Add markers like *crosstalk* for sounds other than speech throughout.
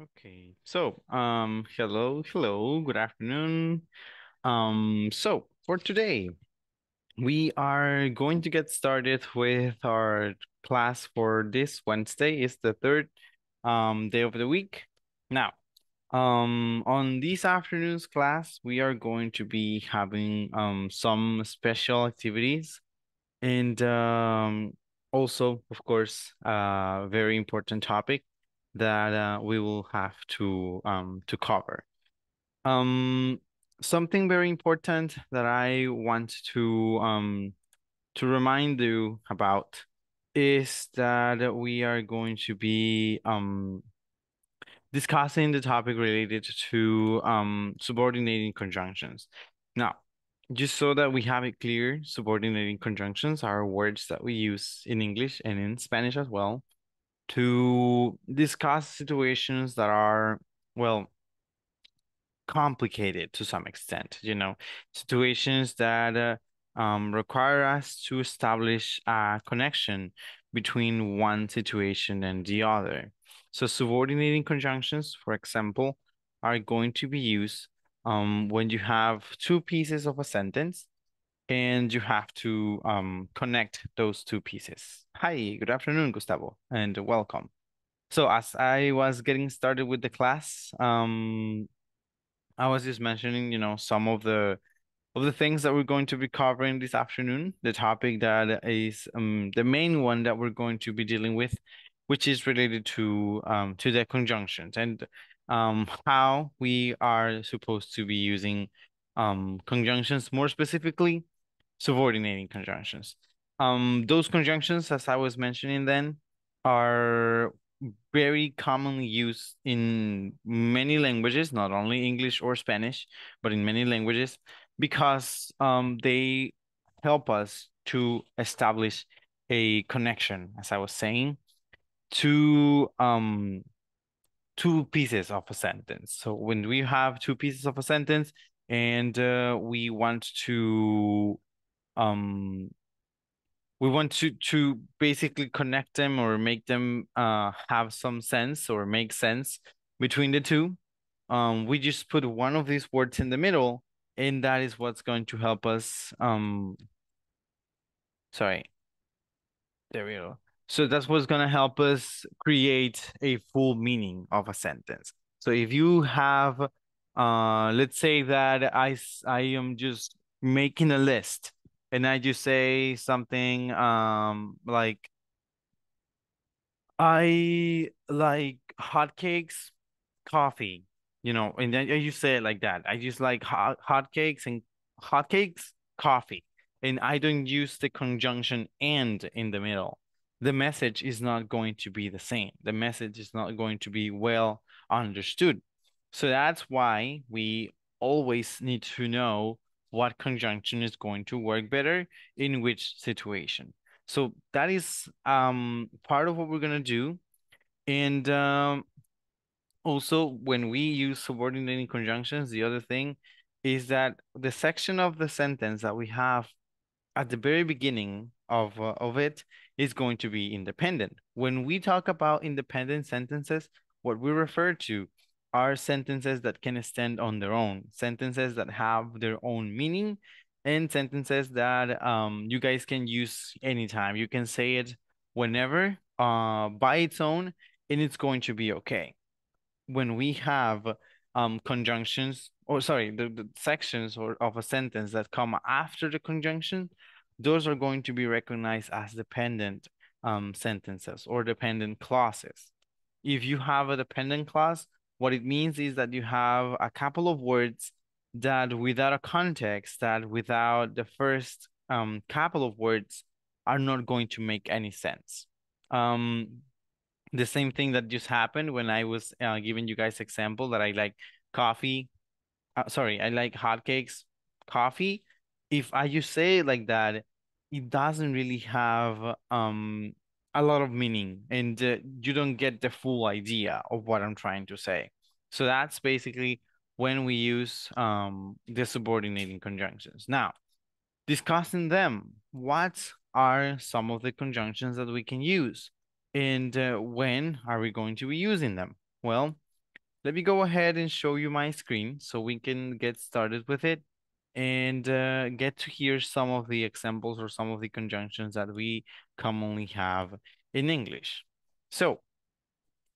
Okay, so um, hello, hello, good afternoon. Um, so for today, we are going to get started with our class for this Wednesday. It's the third um day of the week. Now, um, on this afternoon's class, we are going to be having um some special activities and um also, of course, a very important topic that uh, we will have to um to cover. Um, something very important that I want to um to remind you about is that we are going to be um discussing the topic related to um subordinating conjunctions. Now, just so that we have it clear, subordinating conjunctions are words that we use in English and in Spanish as well to discuss situations that are, well, complicated to some extent, you know, situations that uh, um, require us to establish a connection between one situation and the other. So subordinating conjunctions, for example, are going to be used um, when you have two pieces of a sentence and you have to um, connect those two pieces. Hi, good afternoon, Gustavo, and welcome. So as I was getting started with the class, um, I was just mentioning, you know, some of the of the things that we're going to be covering this afternoon. The topic that is um the main one that we're going to be dealing with, which is related to um to the conjunctions and um how we are supposed to be using um conjunctions more specifically subordinating conjunctions. Um, those conjunctions, as I was mentioning then, are very commonly used in many languages, not only English or Spanish, but in many languages, because um, they help us to establish a connection, as I was saying, to um, two pieces of a sentence. So when we have two pieces of a sentence and uh, we want to um we want to to basically connect them or make them uh have some sense or make sense between the two. Um we just put one of these words in the middle and that is what's going to help us um sorry. There we go. So that's what's going to help us create a full meaning of a sentence. So if you have uh let's say that i i am just making a list and I just say something um like I like hotcakes, coffee, you know, and then you say it like that. I just like hot hotcakes and hotcakes, coffee, and I don't use the conjunction and in the middle. The message is not going to be the same. The message is not going to be well understood. So that's why we always need to know what conjunction is going to work better in which situation. So that is um, part of what we're going to do. And um, also, when we use subordinating conjunctions, the other thing is that the section of the sentence that we have at the very beginning of, uh, of it is going to be independent. When we talk about independent sentences, what we refer to are sentences that can stand on their own, sentences that have their own meaning, and sentences that um, you guys can use anytime. You can say it whenever uh, by its own, and it's going to be okay. When we have um, conjunctions, or sorry, the, the sections or of a sentence that come after the conjunction, those are going to be recognized as dependent um, sentences or dependent clauses. If you have a dependent clause, what it means is that you have a couple of words that without a context, that without the first um, couple of words are not going to make any sense. Um, the same thing that just happened when I was uh, giving you guys example that I like coffee. Uh, sorry, I like hotcakes, coffee. If I just say it like that, it doesn't really have um a lot of meaning and uh, you don't get the full idea of what I'm trying to say. So that's basically when we use um, the subordinating conjunctions. Now, discussing them, what are some of the conjunctions that we can use? And uh, when are we going to be using them? Well, let me go ahead and show you my screen so we can get started with it and uh, get to hear some of the examples or some of the conjunctions that we commonly have in English. So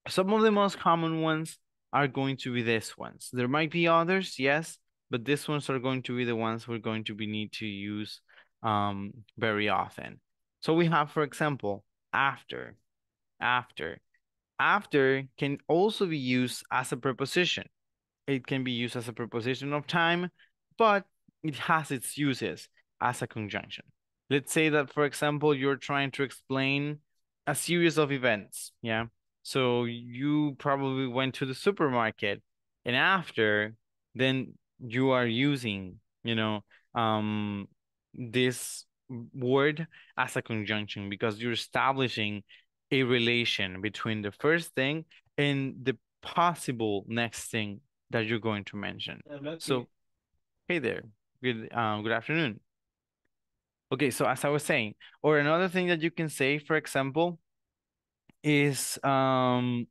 some of the most common ones are going to be this ones. There might be others, yes, but these ones are going to be the ones we're going to be need to use um, very often. So we have, for example, after, after. After can also be used as a preposition. It can be used as a preposition of time, but it has its uses as a conjunction. Let's say that, for example, you're trying to explain a series of events, yeah? So you probably went to the supermarket and after, then you are using, you know, um, this word as a conjunction because you're establishing a relation between the first thing and the possible next thing that you're going to mention. So, hey there, good um, good afternoon. Okay, so as I was saying, or another thing that you can say, for example, is um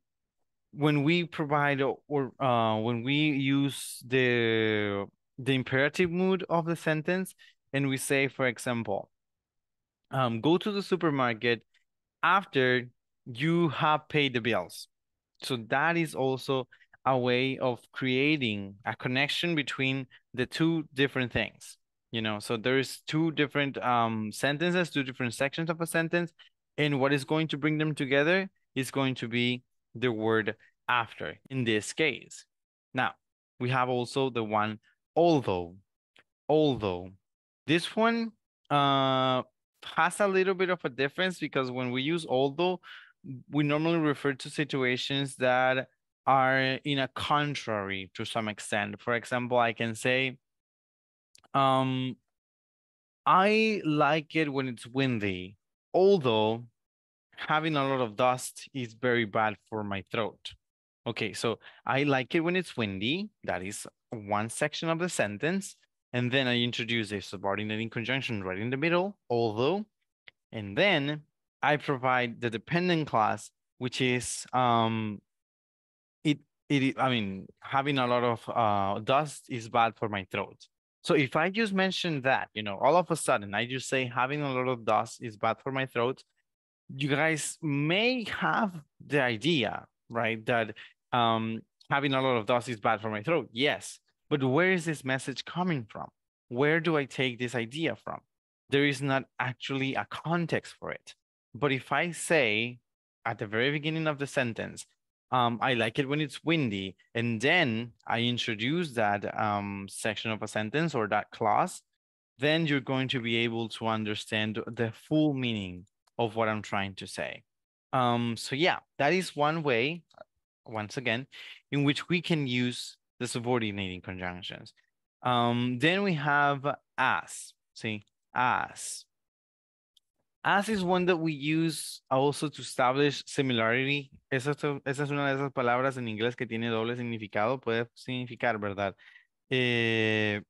when we provide or uh when we use the the imperative mood of the sentence and we say, for example, um, go to the supermarket after you have paid the bills. So that is also a way of creating a connection between the two different things. You know, so there's two different um, sentences, two different sections of a sentence, and what is going to bring them together is going to be the word after in this case. Now, we have also the one although. Although. This one uh, has a little bit of a difference because when we use although, we normally refer to situations that are in a contrary to some extent. For example, I can say, um, I like it when it's windy, although having a lot of dust is very bad for my throat. Okay, so I like it when it's windy. That is one section of the sentence. And then I introduce a subordinating conjunction right in the middle, although, and then I provide the dependent clause, which is um, it it I mean having a lot of uh, dust is bad for my throat. So if I just mention that, you know, all of a sudden I just say having a lot of dust is bad for my throat, you guys may have the idea, right, that um, having a lot of dust is bad for my throat. Yes, but where is this message coming from? Where do I take this idea from? There is not actually a context for it. But if I say at the very beginning of the sentence, um, I like it when it's windy, and then I introduce that um, section of a sentence or that clause, then you're going to be able to understand the full meaning of what I'm trying to say. Um, so yeah, that is one way, once again, in which we can use the subordinating conjunctions. Um, then we have as, see, as. As is one that we use also to establish similarity. Esa, es una de esas palabras en inglés que tiene doble significado. Puede significar, ¿verdad? Eh,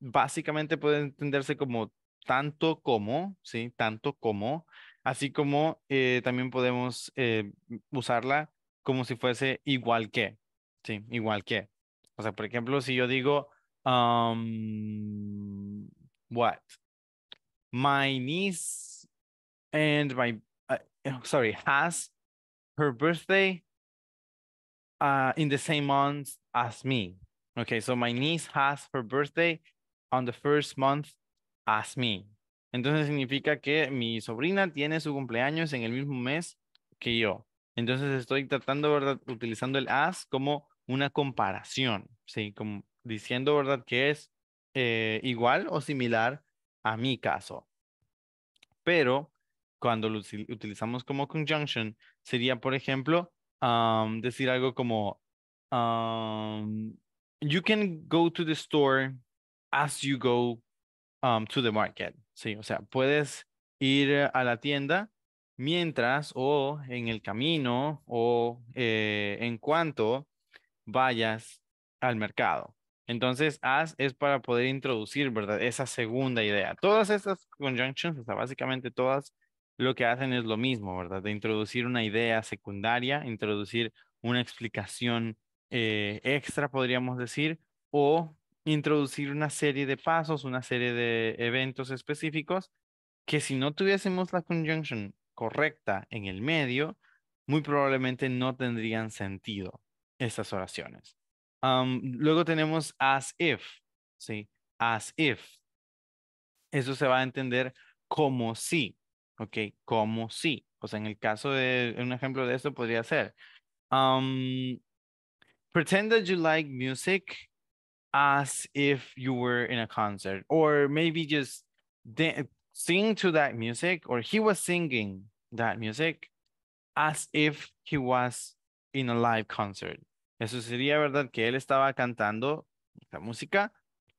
básicamente puede entenderse como tanto como, ¿sí? Tanto como, así como eh, también podemos eh, usarla como si fuese igual que, ¿sí? Igual que. O sea, por ejemplo, si yo digo, um, what? My niece and my, uh, sorry, has her birthday uh, in the same month as me. Okay, so my niece has her birthday on the first month as me. Entonces significa que mi sobrina tiene su cumpleaños en el mismo mes que yo. Entonces estoy tratando, ¿verdad? Utilizando el as como una comparación, ¿sí? Como diciendo, ¿verdad? Que es eh, igual o similar a mi caso. Pero cuando lo utilizamos como conjunction, sería, por ejemplo, decir algo como, you can go to the store as you go um, to the market. Sí, o sea, puedes ir a la tienda mientras o en el camino o eh, en cuanto vayas al mercado. Entonces, as es para poder introducir, ¿verdad? Esa segunda idea. Todas estas conjunctions, o básicamente todas lo que hacen es lo mismo, ¿verdad? De introducir una idea secundaria, introducir una explicación eh, extra, podríamos decir, o introducir una serie de pasos, una serie de eventos específicos que si no tuviésemos la conjunction correcta en el medio, muy probablemente no tendrían sentido estas oraciones. Luego tenemos as if, ¿sí? As if. Eso se va a entender como si, ¿ok? Como si. O sea, en el caso de un ejemplo de esto podría ser, pretend that you like music as if you were in a concert, or maybe just sing to that music, or he was singing that music as if he was in a live concert. Eso sería verdad que él estaba cantando la música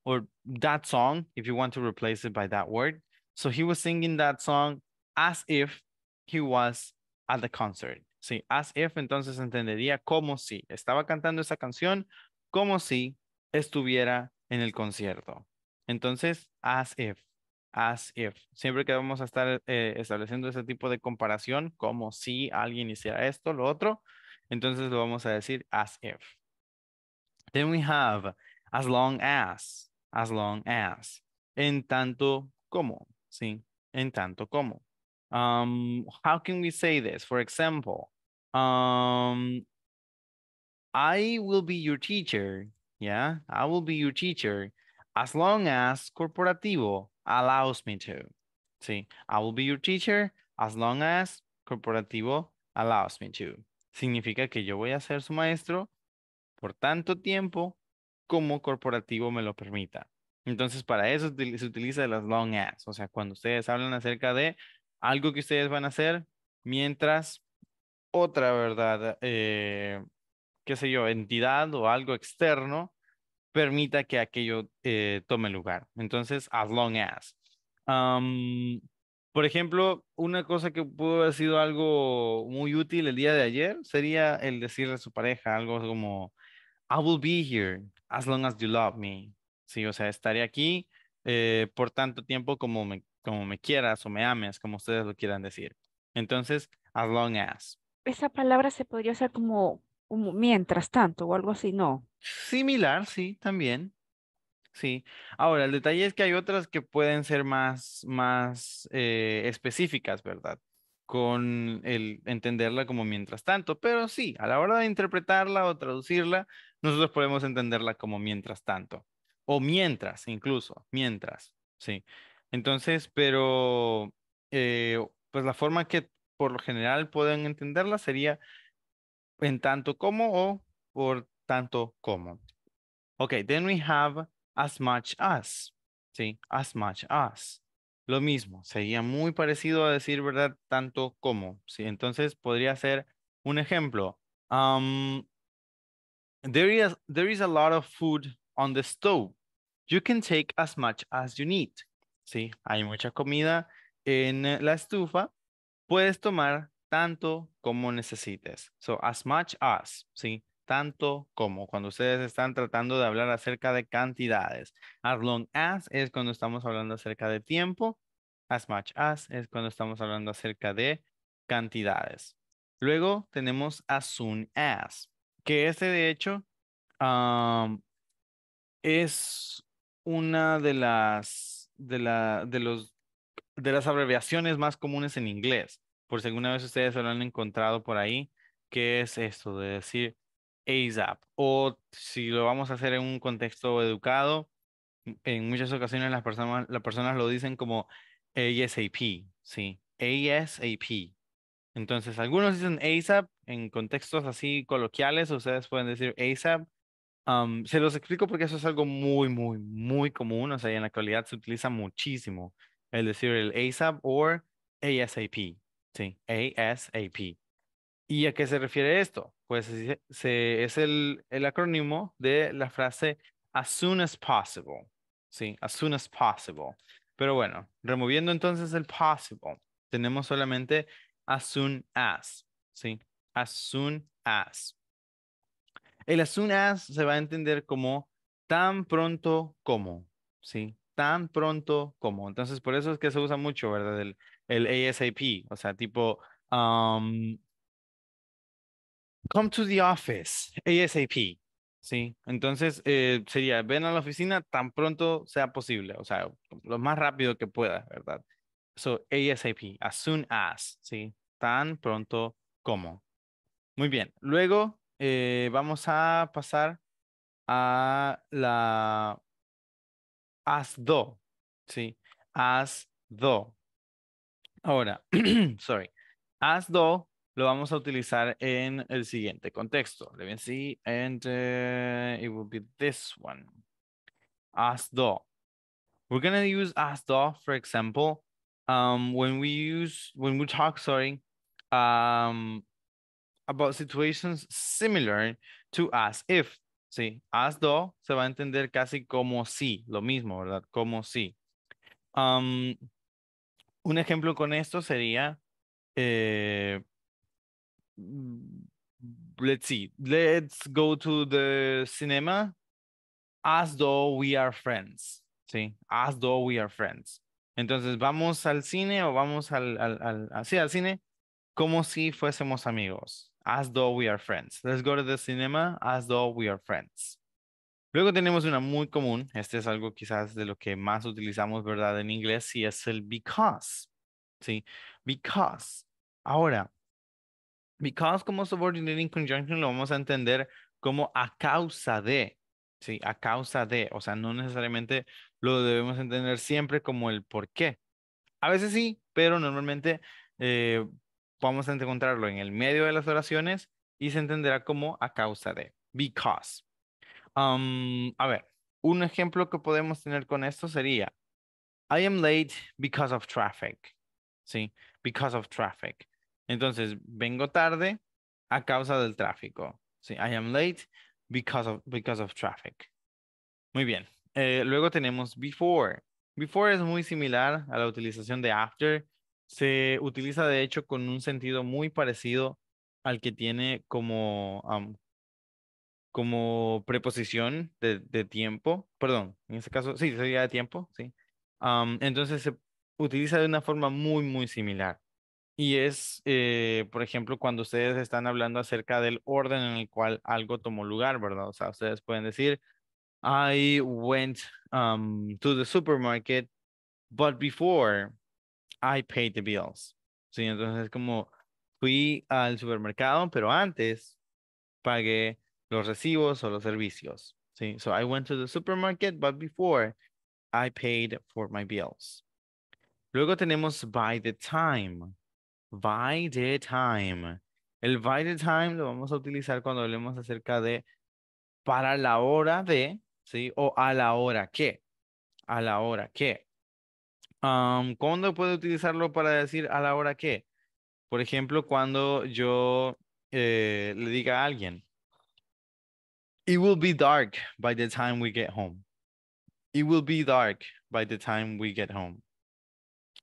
or that song, if you want to replace it by that word. So he was singing that song as if he was at the concert. Sí, as if entonces entendería como si estaba cantando esa canción como si estuviera en el concierto. Entonces, as if as if. Siempre que vamos a estar eh, estableciendo ese tipo de comparación, como si alguien hiciera esto, lo otro, entonces lo vamos a decir as if. Then we have as long as, as long as, en tanto como, ¿sí? En tanto como. Um, how can we say this? For example, um, I will be your teacher, yeah? I will be your teacher as long as corporativo allows me to. Sí, I will be your teacher as long as corporativo allows me to. Significa que yo voy a ser su maestro por tanto tiempo como corporativo me lo permita. Entonces, para eso se utiliza las long as, o sea, cuando ustedes hablan acerca de algo que ustedes van a hacer mientras otra, ¿verdad? Eh, qué sé yo, entidad o algo externo permita que aquello eh, tome lugar. Entonces, as long as. Por ejemplo, una cosa que pudo haber sido algo muy útil el día de ayer sería el decirle a su pareja algo como, I will be here as long as you love me. Sí, o sea, estaré aquí eh, por tanto tiempo como me, como me quieras o me ames, como ustedes lo quieran decir. Entonces, as long as. Esa palabra se podría usar como mientras tanto o algo así, ¿no? Similar, sí, también. Sí. Ahora, el detalle es que hay otras que pueden ser más, más eh, específicas, ¿verdad? Con el entenderla como mientras tanto, pero sí, a la hora de interpretarla o traducirla, nosotros podemos entenderla como mientras tanto. O mientras, incluso, mientras, sí. Entonces, pero, eh, pues la forma que por lo general pueden entenderla sería en tanto como o por tanto como. Okay, then we have as much as. Sí, as much as. Lo mismo, sería muy parecido a decir, ¿verdad? Tanto como. Sí, entonces podría ser un ejemplo. Um, there is, there is a lot of food on the stove. You can take as much as you need. Sí, hay mucha comida en la estufa. Puedes tomar tanto como necesites. So, as much as, ¿sí? Tanto como cuando ustedes están tratando de hablar acerca de cantidades. As long as es cuando estamos hablando acerca de tiempo. As much as es cuando estamos hablando acerca de cantidades. Luego tenemos as soon as, que este de hecho es una de las, de, la, de, los, de las abreviaciones más comunes en inglés por si alguna vez ustedes lo han encontrado por ahí, ¿qué es esto de decir ASAP? O si lo vamos a hacer en un contexto educado, en muchas ocasiones las personas, las personas lo dicen como ASAP, ¿sí? ASAP. Entonces, algunos dicen ASAP en contextos así coloquiales, ustedes pueden decir ASAP. se los explico porque eso es algo muy, muy, muy común, o sea, en la actualidad se utiliza muchísimo el decir el ASAP o ASAP. Sí, ASAP. ¿Y a qué se refiere esto? Pues se, es el, el acrónimo de la frase as soon as possible. Sí, as soon as possible. Pero bueno, removiendo entonces el possible, tenemos solamente as soon as. Sí, as soon as. El as soon as se va a entender como tan pronto como. Sí, tan pronto como. Entonces, por eso es que se usa mucho, ¿verdad? El, el ASAP, o sea, tipo, come to the office ASAP. Sí, entonces eh, sería ven a la oficina tan pronto sea posible, o sea, lo más rápido que pueda, ¿verdad? So ASAP, as soon as, sí, tan pronto como. Muy bien, luego eh, vamos a pasar a la as though, sí, as though. Ahora, *clears throat* sorry, as though lo vamos a utilizar en el siguiente contexto. Let me see, and uh, it will be this one. As though. We're gonna use as though, for example, um, when we use, when we talk, sorry, um, about situations similar to as if. Sí, as though se va a entender casi como si, lo mismo, ¿verdad? Como si. Um, un ejemplo con esto sería, eh, let's see, let's go to the cinema as though we are friends, ¿sí? As though we are friends. Entonces, vamos al cine o vamos al, al, al, así, al cine como si fuésemos amigos, as though we are friends. Let's go to the cinema as though we are friends. Luego tenemos una muy común, este es algo quizás de lo que más utilizamos, ¿verdad? En inglés, y es el because, ¿sí? Because. Ahora, because como subordinating conjunction lo vamos a entender como a causa de, ¿sí? A causa de, o sea, no necesariamente lo debemos entender siempre como el por qué. A veces sí, pero normalmente eh, vamos a encontrarlo en el medio de las oraciones y se entenderá como a causa de, because. Um, a ver, un ejemplo que podemos tener con esto sería, I am late because of traffic. Sí, because of traffic. Entonces, vengo tarde a causa del tráfico. Sí, I am late because of, because of traffic. Muy bien. Eh, luego tenemos before. Before es muy similar a la utilización de after. Se utiliza de hecho con un sentido muy parecido al que tiene como, um, como preposición de, tiempo. Perdón, en este caso, sí, sería de tiempo, sí. Entonces se utiliza de una forma muy, muy similar. Y es, eh, por ejemplo, cuando ustedes están hablando acerca del orden en el cual algo tomó lugar, ¿verdad? O sea, ustedes pueden decir, I went um, to the supermarket, but before I paid the bills. Sí, entonces como fui al supermercado, pero antes pagué los recibos o los servicios. Sí, so I went to the supermarket, but before I paid for my bills. Luego tenemos by the time. By the time. El by the time lo vamos a utilizar cuando hablemos acerca de para la hora de, ¿sí? O a la hora que. A la hora que. Um, ¿Cuándo puedo utilizarlo para decir a la hora que? Por ejemplo, cuando yo eh, le diga a alguien, It will be dark by the time we get home. It will be dark by the time we get home.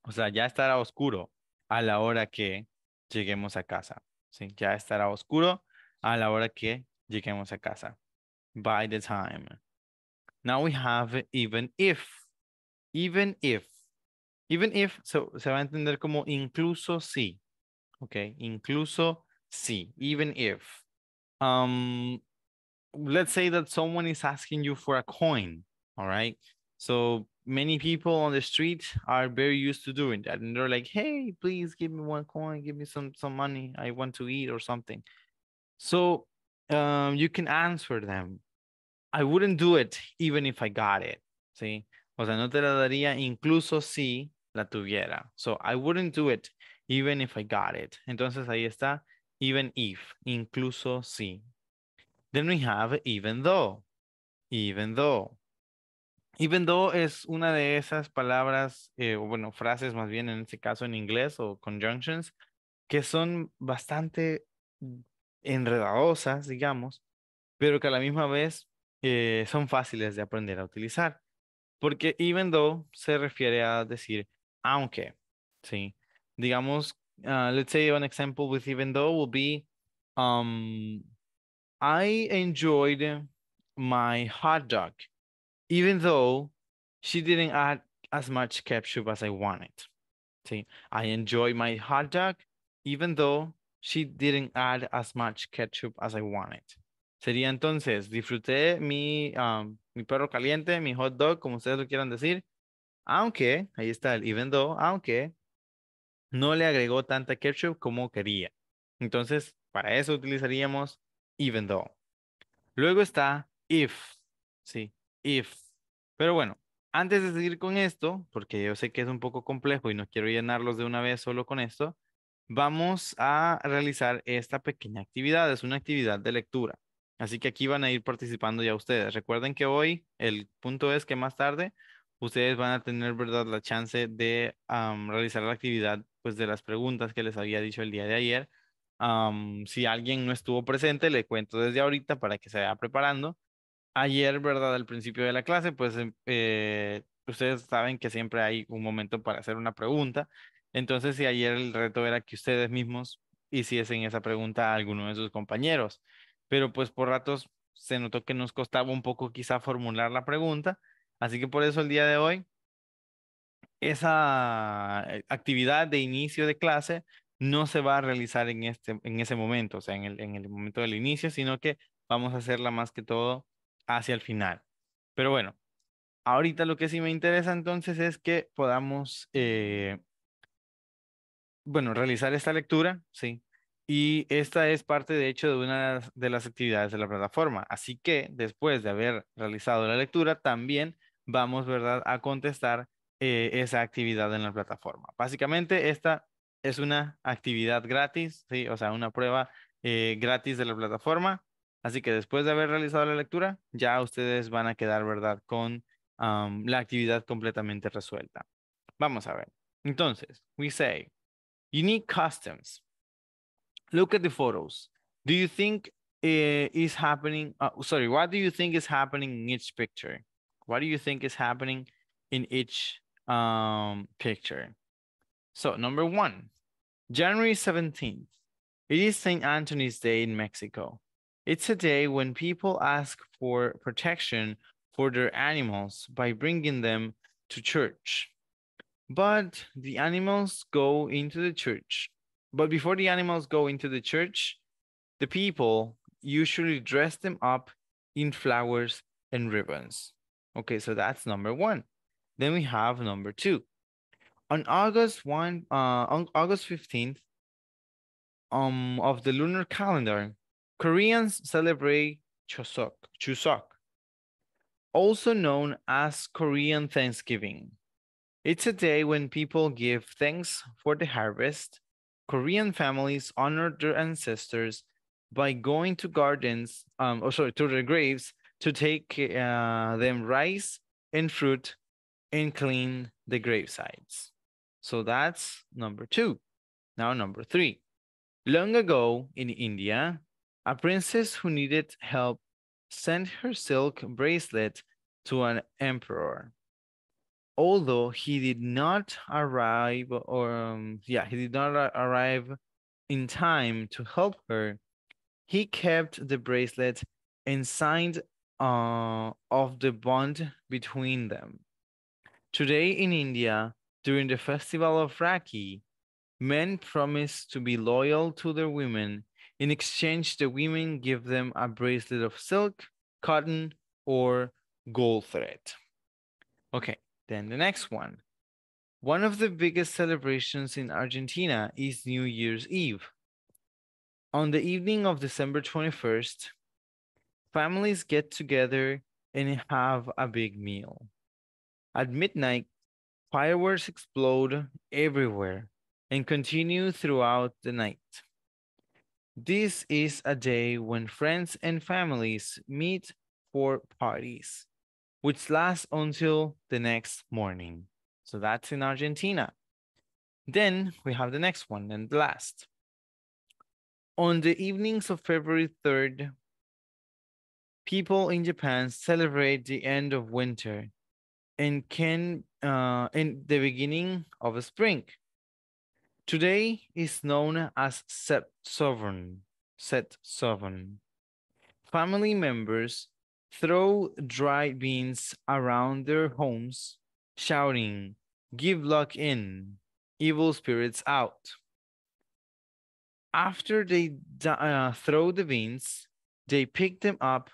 O sea, ya estará oscuro a la hora que lleguemos a casa. ¿sí? Ya estará oscuro a la hora que lleguemos a casa. By the time. Now we have even if. Even if. Even if so, se va a entender como incluso si. Ok, incluso si. Even if. Um, let's say that someone is asking you for a coin. All right. So many people on the street are very used to doing that and they're like hey please give me one coin give me some some money i want to eat or something. So um, you can answer them. I wouldn't do it even if i got it see o sea no te la daría incluso si la tuviera. So i wouldn't do it even if i got it. Entonces ahí está even if incluso si. Then we have even though even though Even though es una de esas palabras, eh, o bueno, frases más bien en este caso en inglés o conjunctions, que son bastante enredadosas, digamos, pero que a la misma vez eh, son fáciles de aprender a utilizar. Porque even though se refiere a decir aunque, ¿sí? Digamos, uh, let's say an example with even though will be, um, I enjoyed my hot dog even though she didn't add as much ketchup as I wanted. See, I enjoy my hot dog, even though she didn't add as much ketchup as I wanted. Sería entonces, disfruté mi, um, mi perro caliente, mi hot dog, como ustedes lo quieran decir, aunque, ahí está el even though, aunque no le agregó tanta ketchup como quería. Entonces, para eso utilizaríamos even though. Luego está if, sí, if. Pero bueno, antes de seguir con esto, porque yo sé que es un poco complejo y no quiero llenarlos de una vez solo con esto, vamos a realizar esta pequeña actividad. Es una actividad de lectura. Así que aquí van a ir participando ya ustedes. Recuerden que hoy el punto es que más tarde ustedes van a tener, ¿verdad?, la chance de realizar la actividad, pues, de las preguntas que les había dicho el día de ayer. si alguien no estuvo presente, le cuento desde ahorita para que se vaya preparando. Ayer, ¿verdad?, al principio de la clase, pues, em, eh, ustedes saben que siempre hay un momento para hacer una pregunta. Entonces, si ayer el reto era que ustedes mismos hiciesen esa pregunta a alguno de sus compañeros, pero pues por ratos se notó que nos costaba un poco quizá formular la pregunta, así que por eso el día de hoy, esa eh, actividad de inicio de clase no se va a realizar en, este, en ese momento, o sea, en el, en el momento del inicio, sino que vamos a hacerla más que todo hacia el final. Pero bueno, ahorita lo que sí me interesa entonces es que podamos eh, bueno, realizar esta lectura, sí. Y esta es parte, de hecho, de una de las actividades de la plataforma. Así que después de haber realizado la lectura, también vamos, ¿verdad?, a contestar eh, esa actividad en la plataforma. Básicamente, esta es una actividad gratis, sí, o sea, una prueba eh, gratis de la plataforma. Así que después de haber realizado la lectura, ya ustedes van a quedar, ¿verdad?, con la actividad completamente resuelta. Vamos a ver. Entonces, we say, Unique customs. Look at the photos. Do you think uh, is happening? Uh, sorry, what do you think is happening in each picture? What do you think is happening in each um, picture? So number one, January 17th. It is St. Anthony's Day in Mexico. It's a day when people ask for protection for their animals by bringing them to church. But the animals go into the church. But before the animals go into the church, the people usually dress them up in flowers and ribbons. Okay, so that's number one. Then we have number two. On August 1, uh, on August 15th um, of the lunar calendar, Koreans celebrate Chuseok, Chuseok, also known as Korean Thanksgiving. It's a day when people give thanks for the harvest. Korean families honor their ancestors by going to gardens, um, or oh, sorry, to their graves to take uh, them rice and fruit and clean the gravesites. So that's number two. Now, number three. Long ago in India, a princess who needed help sent her silk bracelet to an emperor. Although he did not arrive or um, yeah he did not arrive in time to help her he kept the bracelet and signed uh, of the bond between them. Today in india during the festival of Rakhi, men promise to be loyal to their women in exchange the women give them a bracelet of silk cotton or gold thread okay then the next one. One of the biggest celebrations in Argentina is New Year's Eve. On the evening of December 21st, families get together and have a big meal. At midnight, fireworks explode everywhere and continue throughout the night. This is a day when friends and families meet for parties which lasts until the next morning. So that's in Argentina. Then we have the next one and the last. On the evenings of February 3rd, people in Japan celebrate the end of winter and can uh, in the beginning of a spring. Today is known as Set Sovereign. Set Sovereign. Family members throw dried beans around their homes, shouting, Give luck in, evil spirits out. After they uh, throw the beans, they pick them up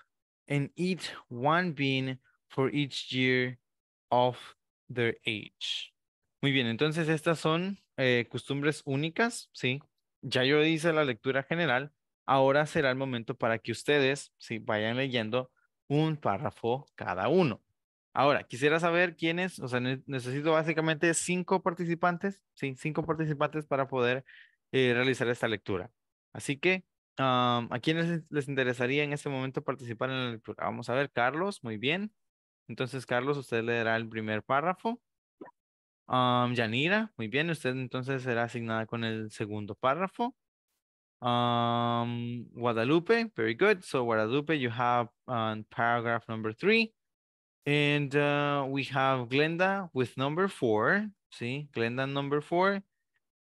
and eat one bean for each year of their age. Muy bien, entonces estas son eh, costumbres únicas, ¿sí? Ya yo hice la lectura general. Ahora será el momento para que ustedes, sí, vayan leyendo un párrafo cada uno. Ahora, quisiera saber quiénes, o sea, ne- necesito básicamente cinco participantes, sí, cinco participantes para poder eh, realizar esta lectura. Así que, am, ¿a quiénes les interesaría en este momento participar en la lectura? Vamos a ver, Carlos, muy bien. Entonces, Carlos, usted leerá el primer párrafo. Um, Yanira, muy bien, usted entonces será asignada con el segundo párrafo. Um, Guadalupe, very good. So Guadalupe, you have um, paragraph number three. And uh, we have Glenda with number four. See, Glenda number four.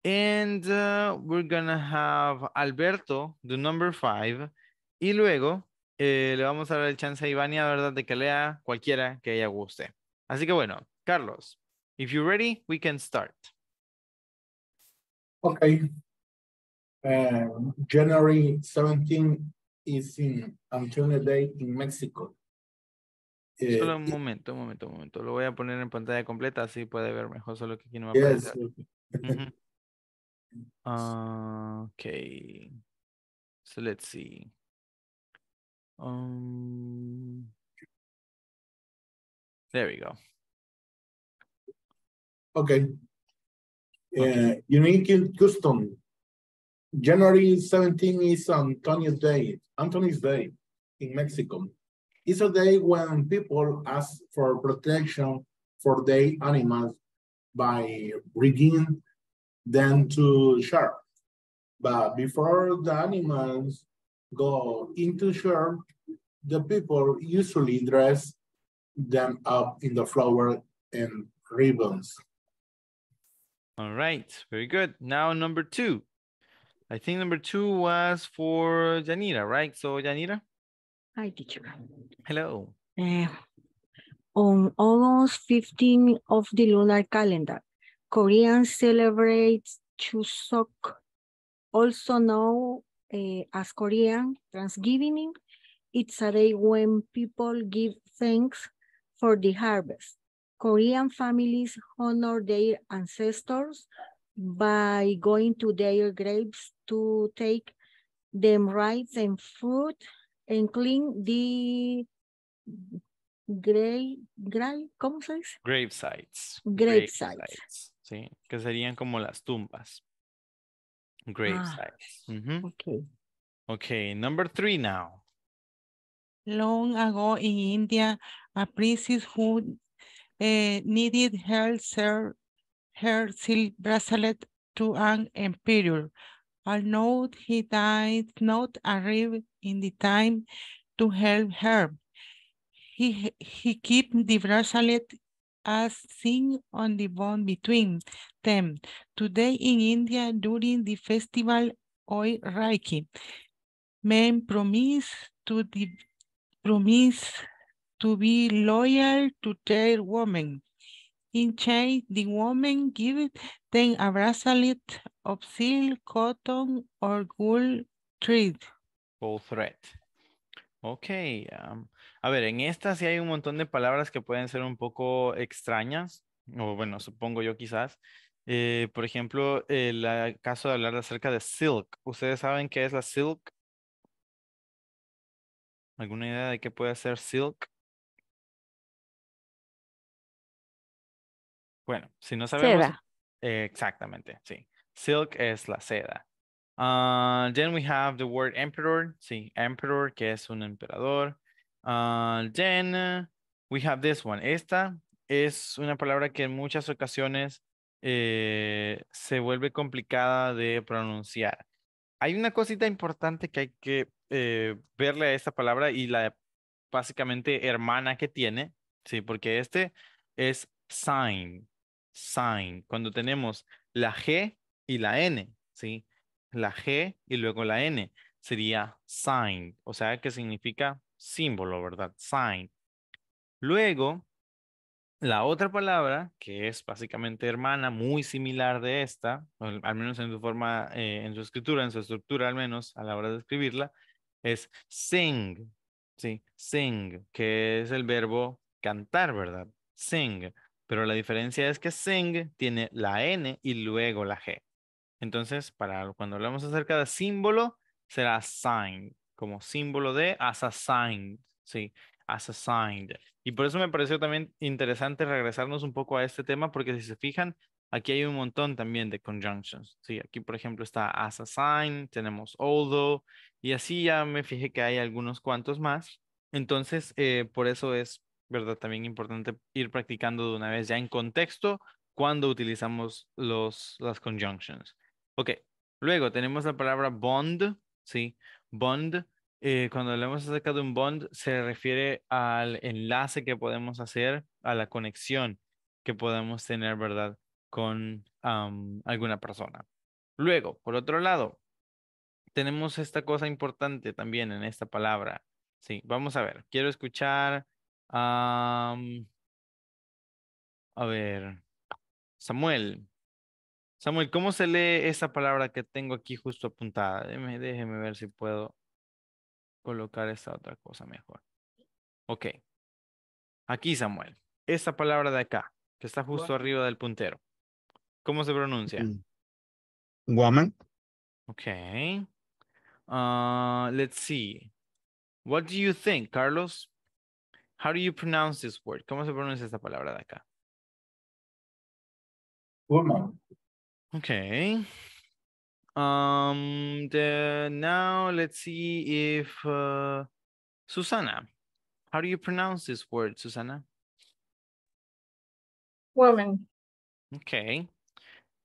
And uh, we're gonna have Alberto, the number five. Y luego eh, le vamos a dar el chance a Ivania, ¿verdad? De que lea cualquiera que ella guste. Así que bueno, Carlos, if you're ready, we can start. Okay. Uh, January 17 is in Antonio Day in Mexico. Eh, Solo un momento, un momento, un momento. Lo voy a poner en pantalla completa, así puede ver mejor, solo que aquí no me yes, aparece. Ujú. Ah, *laughs* okay. So let's see. Um, there we go. Okay. Uh, Okay. unique custom. January 17 is Antonio's Day, Anthony's Day in Mexico. It's a day when people ask for protection for their animals by bringing them to shore. But before the animals go into shore, the people usually dress them up in the flower and ribbons. All right, very good. Now number two. I think number two was for Janira, right? So Janira, Hi, teacher. hello. Eh, on August 15 of the lunar calendar, Koreans celebrate Chuseok, also known eh, as Korean Thanksgiving. It's a day when people give thanks for the harvest. Korean families honor their ancestors by going to their graves to take them rice and fruit and clean the Grave, grave, ¿cómo se dice? Grave sites. Grave sites. Sí, que serían como las tumbas. Grave Ah. sites. Ujú. Okay. Okay, number three now. Long ago in India, a priestess who eh, needed her, ser- her silk bracelet to an emperor. Although he did not arrive in the time to help her, he, he kept the bracelet as seen on the bond between them. Today in India, during the festival Oi Raiki, men promise to the promise to be loyal to their woman. In change, the woman gives them a bracelet of silk, cotton, or wool thread. Full threat. Ok. am, a ver, en esta sí hay un montón de palabras que pueden ser un poco extrañas, o bueno, supongo yo quizás. Eh, por ejemplo, el ah, caso de hablar acerca de silk. ¿Ustedes saben qué es la silk? ¿Alguna idea de qué puede ser silk? Bueno, si no sabemos, Seda. eh, exactamente, sí. Silk es la seda. Ah, then we have the word emperor, sí, emperor, que es un emperador. Ah, then uh, we have this one. Esta es una palabra que en muchas ocasiones eh, se vuelve complicada de pronunciar. Hay una cosita importante que hay que eh, verle a esta palabra y la básicamente hermana que tiene, sí, porque este es sign, sign. Cuando tenemos la G y la N, sí, la G y luego la N sería sign, o sea que significa símbolo, ¿verdad? Sign. Luego La otra palabra, que es básicamente hermana, muy similar de esta, al menos en su forma, eh, en su escritura, en su estructura al menos, a la hora de escribirla, es sing, ¿sí? Sing, que es el verbo cantar, ¿verdad? Sing. Pero la diferencia es que sing tiene la N y luego la G. Entonces, para cuando hablamos acerca de símbolo, será sign, como símbolo de as a sign, ¿sí? As a sign. Y por eso me pareció también interesante regresarnos un poco a este tema, porque si se fijan, aquí hay un montón también de conjunctions. Sí, aquí por ejemplo está as a sign, tenemos although, y así ya me fijé que hay algunos cuantos más. Entonces, eh, por eso es, ¿verdad? También importante ir practicando de una vez ya en contexto cuando utilizamos los, las conjunctions. Ok, luego tenemos la palabra bond, ¿sí? Bond, eh, cuando hablamos acerca de un bond, se refiere al enlace que podemos hacer, a la conexión que podemos tener, ¿verdad? Con alguna persona. Luego, por otro lado, tenemos esta cosa importante también en esta palabra. Sí, vamos a ver, quiero escuchar, a ver, Samuel. Samuel, ¿cómo se lee esa palabra que tengo aquí justo apuntada? Déjeme, déjeme ver si puedo colocar esta otra cosa mejor. Ok. Aquí, Samuel. Esta palabra de acá, que está justo arriba del puntero. ¿Cómo se pronuncia? Mm. Woman, Okay. Uh, let's see. What do you think, Carlos? How do you pronounce this word? ¿Cómo se pronuncia esta palabra de acá? Woman. Okay. Um, the, now let's see if uh, Susana. How do you pronounce this word, Susana? Woman. Okay.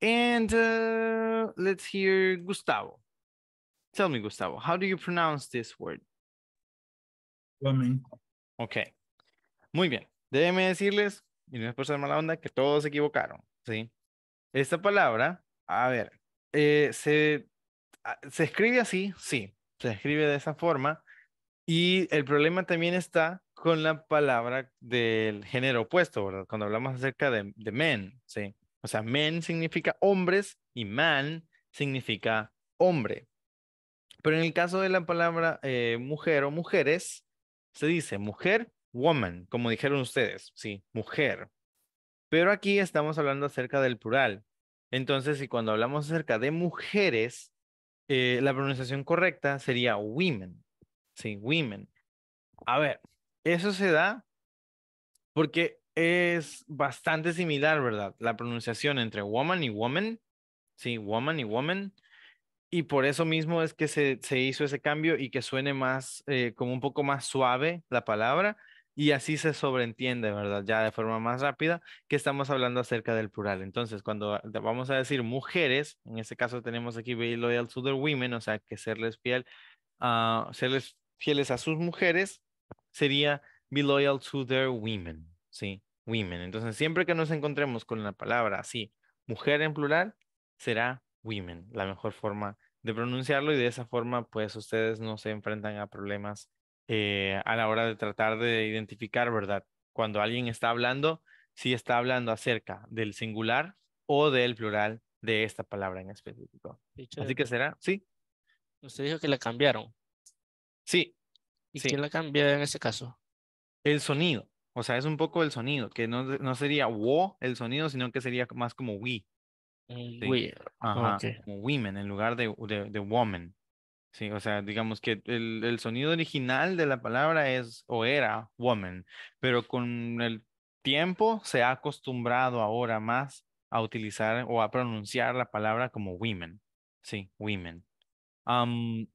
And uh, let's hear Gustavo. Tell me, Gustavo, how do you pronounce this word? Woman. Ok. Muy bien. Déjenme decirles, y no es por ser mala onda, que todos se equivocaron, ¿sí? Esta palabra, a ver, eh, se, ah, se escribe así, sí, se escribe de esa forma. Y el problema también está con la palabra del género opuesto, ¿verdad? Cuando hablamos acerca de, de men, ¿sí? O sea, men significa hombres y man significa hombre. Pero en el caso de la palabra eh, mujer o mujeres, se dice mujer, woman, como dijeron ustedes, sí, mujer. Pero aquí estamos hablando acerca del plural. Entonces, si cuando hablamos acerca de mujeres, eh, la pronunciación correcta sería women, sí, women. A ver, eso se da porque es bastante similar, ¿verdad? La pronunciación entre woman y woman, sí, woman y woman. Y por eso mismo es que se, se hizo ese cambio y que suene más, eh, como un poco más suave la palabra y así se sobreentiende, ¿verdad? Ya de forma más rápida que estamos hablando acerca del plural. Entonces, cuando vamos a decir mujeres, en este caso tenemos aquí be loyal to their women, o sea, que serles fiel, a serles fieles a sus mujeres, sería be loyal to their women, ¿sí? Women. Entonces, siempre que nos encontremos con la palabra así, mujer en plural, será women, la mejor forma de pronunciarlo y de esa forma, pues ustedes no se enfrentan a problemas eh, a la hora de tratar de identificar, ¿verdad? Cuando alguien está hablando, si está hablando acerca del singular o del plural de esta palabra en específico. Dicho Así que será, sí, Usted dijo que la cambiaron. sí, ¿Y Sí. quién la cambia en ese caso? el sonido. O sea, es un poco el sonido, que no, no sería wo el sonido, sino que sería más como we. Sí. we. Ajá, como women en lugar de, de, de woman. Sí, o sea, digamos que el, el sonido original de la palabra es o era woman, pero con el tiempo se ha acostumbrado ahora más a utilizar o a pronunciar la palabra como women. Sí, women. Am,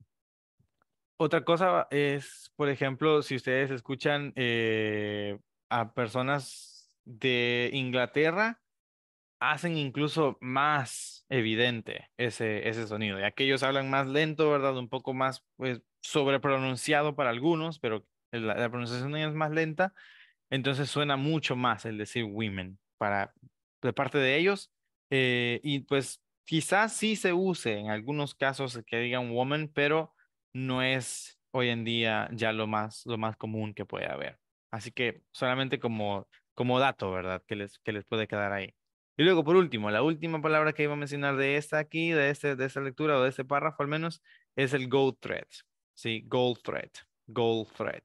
otra cosa es, por ejemplo, si ustedes escuchan eh, a personas de Inglaterra, hacen incluso más evidente ese, ese sonido, ya que ellos hablan más lento, ¿verdad? Un poco más pues, sobrepronunciado para algunos, pero la, la pronunciación es más lenta, entonces suena mucho más el decir women para, de parte de ellos, eh, y pues quizás sí se use en algunos casos que digan woman, pero no es hoy en día ya lo más, lo más común que puede haber. Así que solamente como como dato, ¿verdad? Que les, que les puede quedar ahí. Y luego, por último, la última palabra que iba a mencionar de esta aquí, de, este, de esta lectura o de este párrafo al menos, es el gold thread. Sí, gold thread, gold thread.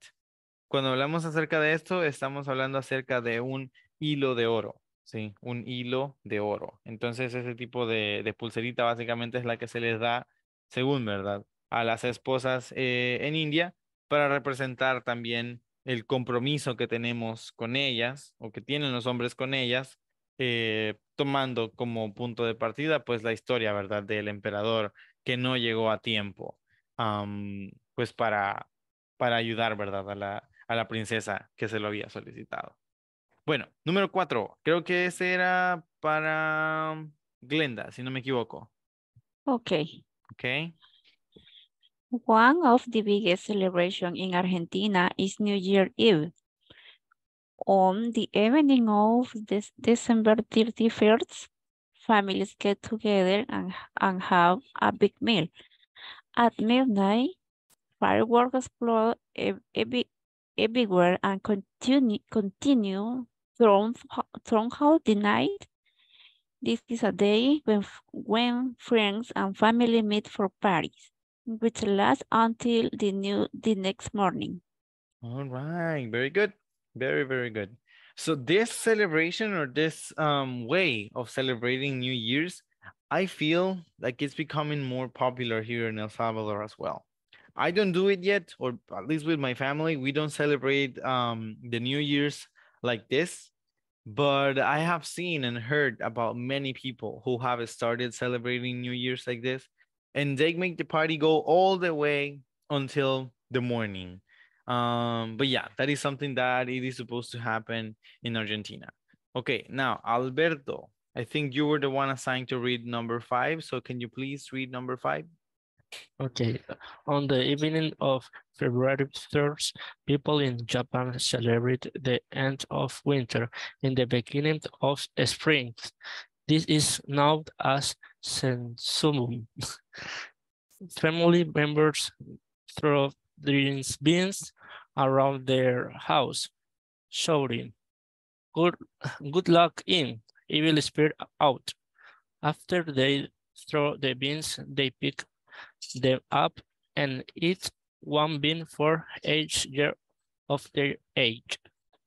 Cuando hablamos acerca de esto, estamos hablando acerca de un hilo de oro, ¿sí? Un hilo de oro. Entonces, ese tipo de, de pulserita básicamente es la que se les da, según, ¿verdad? A las esposas eh, en India para representar también el compromiso que tenemos con ellas o que tienen los hombres con ellas, eh, tomando como punto de partida pues la historia, ¿verdad? Del emperador que no llegó a tiempo, pues para, para ayudar, ¿verdad? A la, a la princesa que se lo había solicitado. Bueno, número cuatro, creo que ese era para Glenda, si no me equivoco. Ok. Ok. One of the biggest celebrations in Argentina is New Year Eve. On the evening of this December 31st, families get together and, and have a big meal. At midnight, fireworks explode every, everywhere and continue, continue throughout, throughout the night. This is a day when, when friends and family meet for parties which lasts until the new the next morning. All right, very good. Very, very good. So this celebration or this um, way of celebrating New Year's, I feel like it's becoming more popular here in El Salvador as well. I don't do it yet, or at least with my family, we don't celebrate um, the New Year's like this. But I have seen and heard about many people who have started celebrating New Year's like this and they make the party go all the way until the morning. Um, but yeah, that is something that it is supposed to happen in Argentina. Okay, now Alberto, I think you were the one assigned to read number five. So can you please read number five? Okay, on the evening of February 3rd, people in Japan celebrate the end of winter and the beginning of spring. This is known as Sensumum. *laughs* Family members throw drinks beans around their house, shouting, good, good luck in, evil spirit out. After they throw the beans, they pick them up and eat one bean for each year of their age.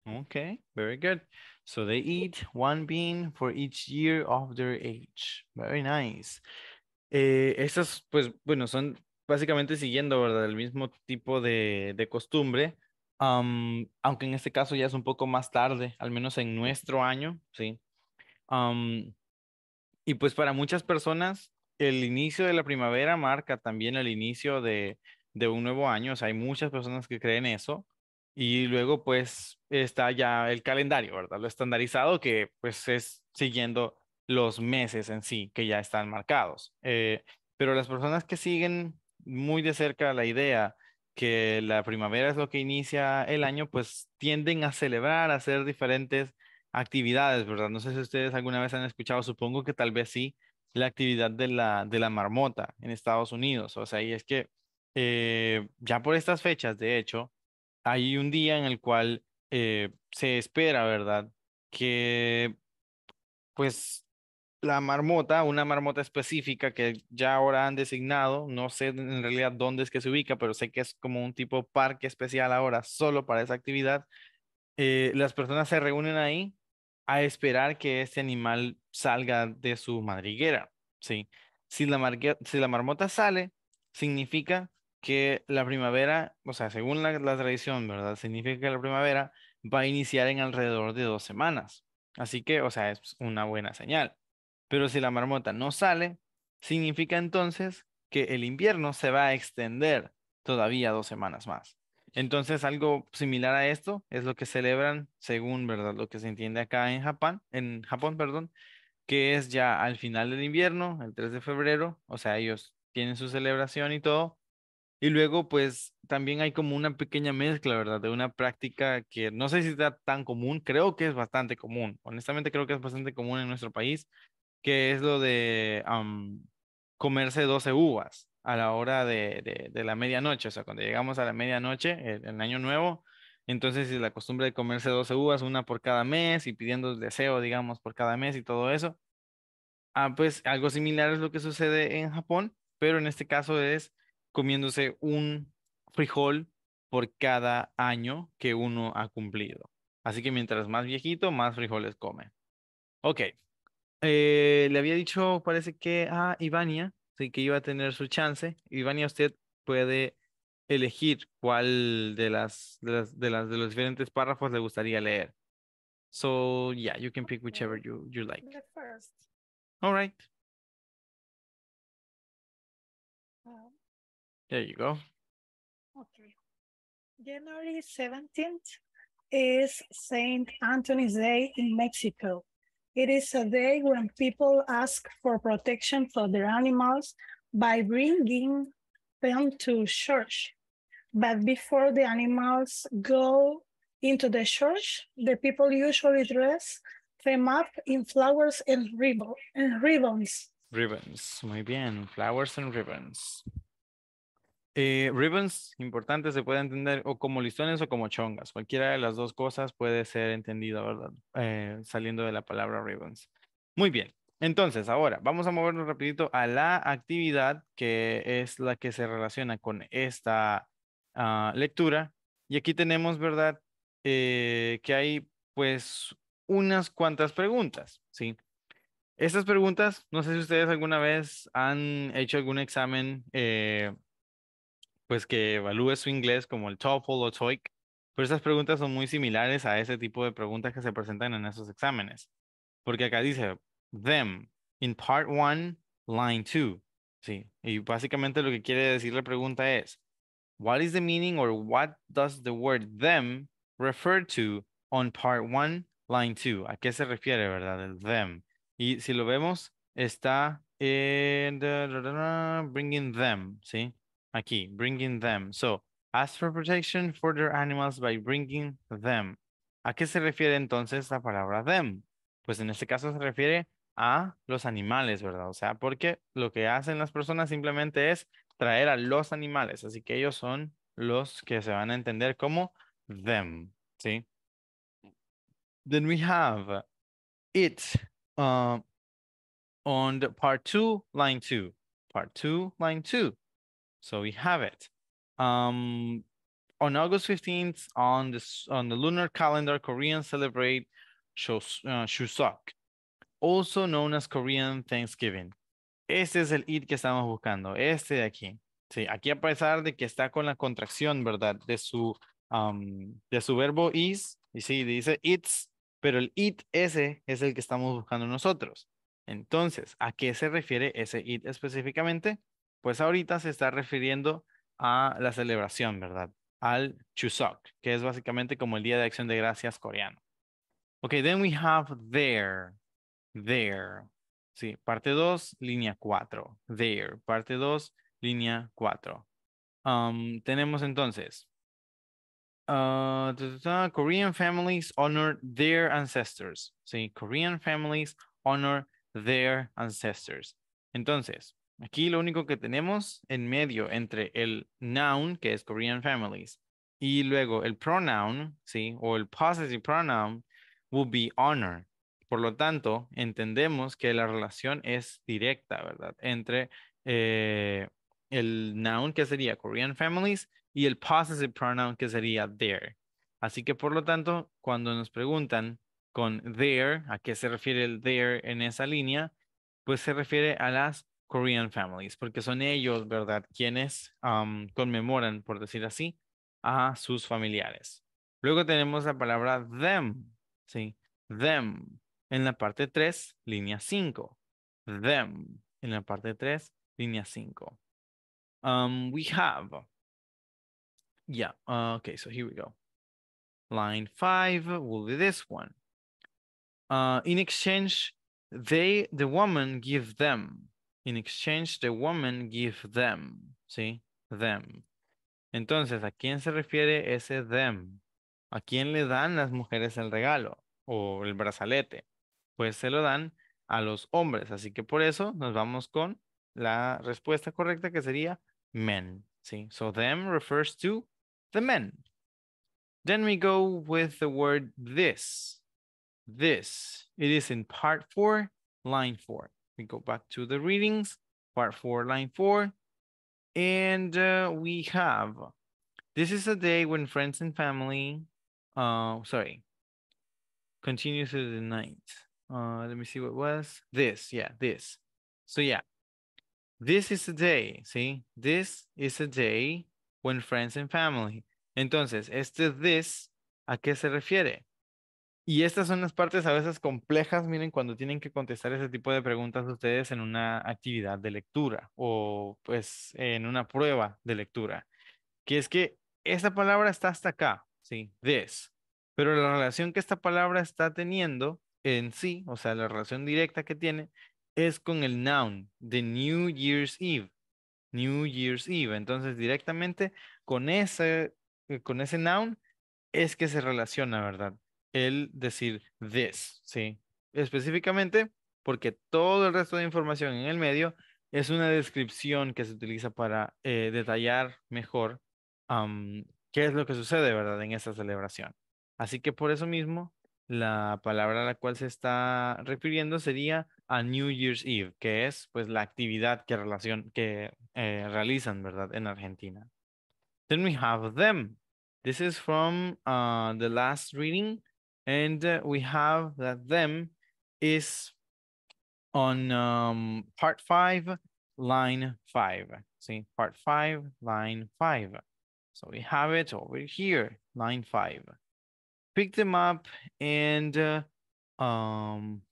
Okay, very good. So they eat one bean for each year of their age. Very nice. Eh, estas, pues, bueno, son básicamente siguiendo, ¿verdad? El mismo tipo de, de costumbre, aunque en este caso ya es un poco más tarde, al menos en nuestro año, ¿sí? y pues para muchas personas, el inicio de la primavera marca también el inicio de, de un nuevo año, o sea, hay muchas personas que creen eso. Y luego, pues, está ya el calendario, ¿verdad? Lo estandarizado que, pues, es siguiendo los meses en sí que ya están marcados. Eh, pero las personas que siguen muy de cerca la idea que la primavera es lo que inicia el año, pues tienden a celebrar, a hacer diferentes actividades, ¿verdad? No sé si ustedes alguna vez han escuchado, supongo que tal vez sí, la actividad de la, de la marmota en Estados Unidos. O sea, y es que eh, ya por estas fechas, de hecho, hay un día en el cual eh, se espera, ¿verdad? Que pues la marmota, una marmota específica que ya ahora han designado, no sé en realidad dónde es que se ubica, pero sé que es como un tipo parque especial ahora solo para esa actividad. Eh, las personas se reúnen ahí a esperar que este animal salga de su madriguera, ¿sí? Si la, si la marmota sale, significa que la primavera, o sea, según la, tradición, ¿verdad? Significa que la primavera va a iniciar en alrededor de dos semanas. Así que, o sea, es una buena señal. Pero si la marmota no sale, significa entonces que el invierno se va a extender todavía dos semanas más. Entonces, algo similar a esto es lo que celebran, según, ¿verdad? Lo que se entiende acá en Japón, en Japón, perdón, que es ya al final del invierno, el 3 de febrero, o sea, ellos tienen su celebración y todo, y luego, pues, también hay como una pequeña mezcla, ¿verdad? De una práctica que no sé si está tan común, creo que es bastante común. Honestamente, creo que es bastante común en nuestro país, que es lo de comerse 12 uvas a la hora de, de, la medianoche. O sea, cuando llegamos a la medianoche, el, el, año nuevo, Entonces, si la costumbre de comerse 12 uvas, una por cada mes y pidiendo el deseo, digamos, por cada mes y todo eso, ah, pues algo similar es lo que sucede en Japón, pero en este caso es comiéndose un frijol por cada año que uno ha cumplido. Así que mientras más viejito, más frijoles come. Ok. Eh, le había dicho, parece que a Ivania, sí, que iba a tener su chance. Ivania, usted puede elegir cuál de las de las de las de los diferentes párrafos le gustaría leer. So yeah, you can pick whichever you you like. The first. All right, um, there you go. Okay. January 17th is Saint Anthony's Day in Mexico. It is a day when people ask for protection for their animals by bringing them to church. But before the animals go into the church, the people usually dress them up in flowers and, ribbon, and ribbons. Ribbons, muy bien. Flowers and ribbons. Eh, ribbons, importante, se puede entender o como listones o como chongas. Cualquiera de las dos cosas puede ser entendido, ¿verdad? Eh, saliendo de la palabra ribbons. Muy bien. Entonces, ahora vamos a movernos rapidito a la actividad que es la que se relaciona con esta ah, lectura. Y aquí tenemos, ¿verdad? Eh, que hay pues unas cuantas preguntas, ¿sí? Estas preguntas, no sé si ustedes alguna vez han hecho algún examen eh, pues que evalúe su inglés como el TOEFL o TOEIC, pero estas preguntas son muy similares a ese tipo de preguntas que se presentan en esos exámenes. Porque acá dice them in part one, line two. Sí, y básicamente lo que quiere decir la pregunta es, what is the meaning or what does the word them refer to on part one, line two? ¿A qué se refiere, verdad? El them. Y si lo vemos, está en bringing them, ¿sí? Aquí, bringing them. So, ask for protection for their animals by bringing them. ¿A qué se refiere entonces la palabra them? Pues en este caso se refiere a los animales, ¿verdad? O sea, porque lo que hacen las personas simplemente es traer a los animales, así que ellos son los que se van a entender como them, ¿sí? Then we have it uh, on the part two, line two. Part two, line two. So we have it. Um, on August 15th, on this on the lunar calendar, Koreans celebrate uh, Chuseok, also known as Korean Thanksgiving. Este es el it que estamos buscando, este de aquí. Sí, aquí a pesar de que está con la contracción, ¿verdad? De su, um, de su verbo is, y sí, dice it's, pero el it ese es el que estamos buscando nosotros. Entonces, ¿a qué se refiere ese it específicamente? Pues ahorita se está refiriendo a la celebración, ¿verdad? Al Chuseok, que es básicamente como el Día de Acción de Gracias coreano. Okay, then we have there, there. Sí, parte 2, línea 4. There, parte 2, línea 4. Um, tenemos entonces, uh, Korean families honor their ancestors. Sí, Korean families honor their ancestors. Entonces, aquí lo único que tenemos en medio entre el noun, que es Korean families, y luego el pronoun, ¿sí? O el possessive pronoun will be honor. Por lo tanto, entendemos que la relación es directa, ¿verdad? Entre eh, el noun, que sería Korean families, y el possessive pronoun, que sería their. Así que, por lo tanto, cuando nos preguntan con their, ¿a qué se refiere el their en esa línea? Pues se refiere a las Korean families, porque son ellos, ¿verdad? Quienes conmemoran, por decir así, a sus familiares. Luego tenemos la palabra them, ¿sí? Them. En la parte 3, línea 5. Them. En la parte 3, línea 5. Um, we have. Yeah, uh, okay, so here we go. Line 5 will be this one. Uh, in exchange, they, the woman give them. In exchange, the woman give them. ¿Sí? Them. Entonces, ¿a quién se refiere ese them? ¿A quién le dan las mujeres el regalo o el brazalete? Pues se lo dan a los hombres. Así que por eso nos vamos con la respuesta correcta que sería men. ¿Sí? So them refers to the men. Then we go with the word this. This. It is in part four, line four. We go back to the readings, part four, line four. And uh, we have, this is a day when friends and family, uh, sorry, continue to the night. Uh, let me see what was. This, yeah, this. So yeah, this is a day, see? This is a day when friends and family. Entonces, este this, ¿a qué se refiere? Y estas son las partes a veces complejas, miren, cuando tienen que contestar ese tipo de preguntas ustedes en una actividad de lectura o pues en una prueba de lectura, que es que esta palabra está hasta acá, ¿sí? This. Pero la relación que esta palabra está teniendo en sí, o sea, la relación directa que tiene, es con el noun de New Year's Eve. New Year's Eve. Entonces, directamente con ese, eh, con ese noun es que se relaciona, ¿verdad? El decir this, ¿sí? Específicamente porque todo el resto de información en el medio es una descripción que se utiliza para eh, detallar mejor qué es lo que sucede, ¿verdad? En esta celebración. Así que por eso mismo, la palabra a la cual se está refiriendo sería a New Year's Eve, que es pues la actividad que, relacion que eh, realizan, ¿verdad? En Argentina. Then we have them. This is from uh, the last reading. And uh, we have that them is on um, part five, line five. See, part five, line five. So we have it over here, line five. Pick them up and uh, um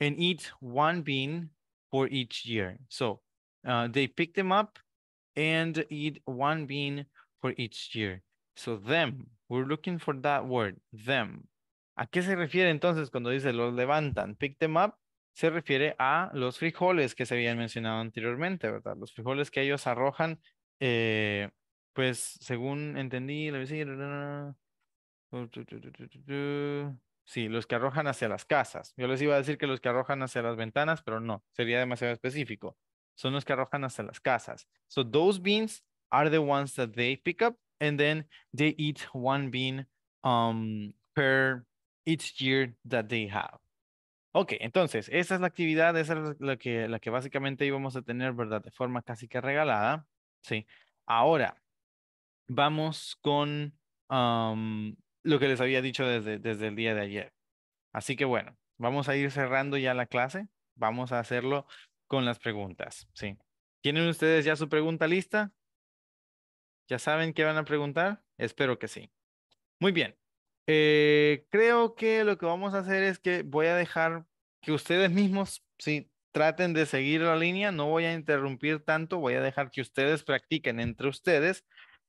and eat one bean for each year. So uh, they pick them up and eat one bean for each year. So them, we're looking for that word, them. ¿A qué se refiere entonces cuando dice los levantan? Pick them up se refiere a los frijoles que se habían mencionado anteriormente, ¿verdad? Los frijoles que ellos arrojan, eh, pues según entendí, sí, los que arrojan hacia las casas. Yo les iba a decir que los que arrojan hacia las ventanas, pero no, sería demasiado específico. Son los que arrojan hacia las casas. So those beans are the ones that they pick up and then they eat one bean um, per each year that they have. Ok, entonces, esa es la actividad, esa es la que, la que básicamente íbamos a tener, ¿verdad? De forma casi que regalada. Sí. Ahora, vamos con lo que les había dicho desde, desde el día de ayer. Así que bueno, vamos a ir cerrando ya la clase. Vamos a hacerlo con las preguntas. Sí. ¿Tienen ustedes ya su pregunta lista? ¿Ya saben qué van a preguntar? Espero que sí. Muy bien. Eh, creo que lo que vamos a hacer es que voy a dejar que ustedes mismos, sí, traten de seguir la línea. No voy a interrumpir tanto, voy a dejar que ustedes practiquen entre ustedes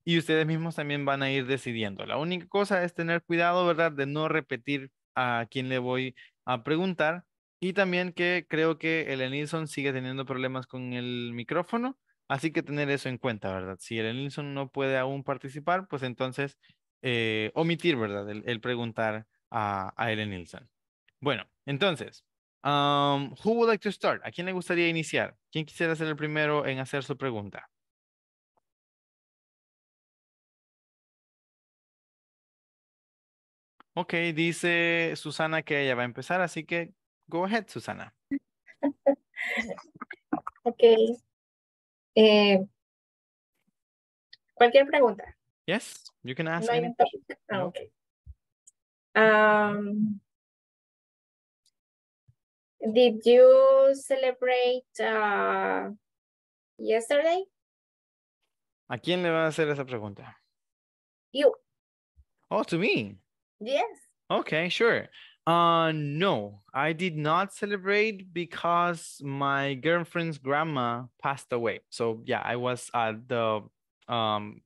y ustedes mismos también van a ir decidiendo. La única cosa es tener cuidado, ¿verdad? De no repetir a quién le voy a preguntar. Y también que creo que el Nilsson sigue teniendo problemas con el micrófono. Así que tener eso en cuenta, ¿verdad? Si el Nilsson no puede aún participar, pues entonces eh, omitir, ¿verdad? El, preguntar a, a Ellen Nielsen. Bueno, entonces, um, who would like to start? ¿A quién le gustaría iniciar? ¿Quién quisiera ser el primero en hacer su pregunta? Ok, dice Susana que ella va a empezar, así que go ahead, Susana. *laughs* ok. Eh, cualquier pregunta. Yes, you can ask. No hay ah, okay. Um, did you celebrate uh, yesterday? ¿A quién le va a hacer esa pregunta? You. Oh, to me? Yes. Okay, sure. Uh, no, I did not celebrate because my girlfriend's grandma passed away. So yeah, I was at the um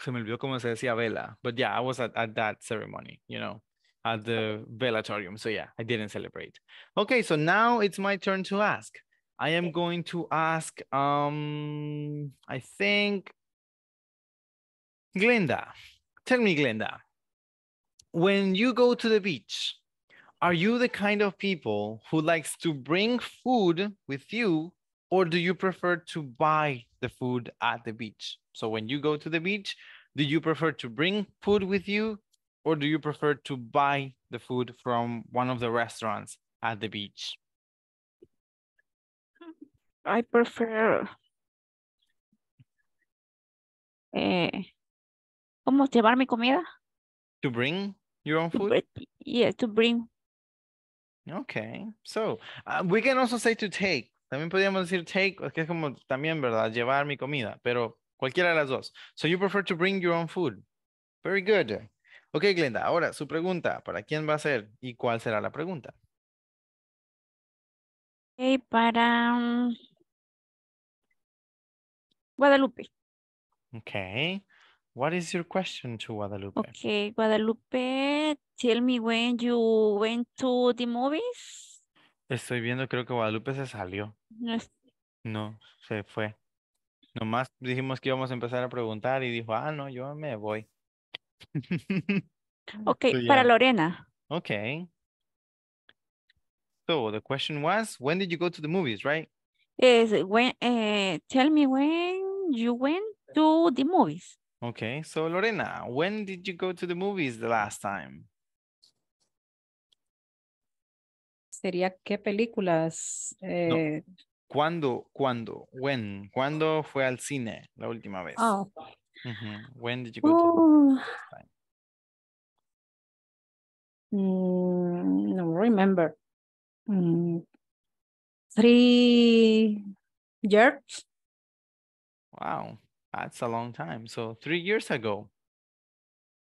se me olvidó cómo se decía vela, but yeah, I was at, at that ceremony, you know, at the velatorium. So yeah, I didn't celebrate. Okay, so now it's my turn to ask. I am going to ask, um, I think, Glenda. Tell me, Glenda, when you go to the beach, are you the kind of people who likes to bring food with you or do you prefer to buy the food at the beach? So when you go to the beach, Do you prefer to bring food with you or do you prefer to buy the food from one of the restaurants at the beach? I prefer eh, ¿cómo llevar mi comida? To bring your own food? br- Yeah, to bring. Okay, so uh, we can also say to take. También podríamos decir take, que es como también, ¿verdad? Llevar mi comida, pero cualquiera de las dos. So you prefer to bring your own food. Very good. Okay, Glenda, ahora su pregunta, ¿para quién va a ser y cuál será la pregunta? Ok, para mm, Guadalupe. Okay. What is your question to Guadalupe? Okay, Guadalupe, tell me when you went to the movies. Estoy viendo, creo que Guadalupe se salió. No es- No, se fue. Nomás dijimos que íbamos a empezar a preguntar y dijo, ah, no, yo me voy. *laughs* Ok, So, para. Lorena. Okay. So the question was, when did you go to the movies, right? Is when, eh, tell me when you went to the movies. Okay, so Lorena, when did you go to the movies the last time? Sería qué películas. Eh, ¿Cuándo? ¿Cuándo? When? ¿Cuándo fue al cine la última vez? Ujú. When did you go to the movies oh, last time? mm, no remember. Mm, three years. Wow, that's a long time. So three years ago.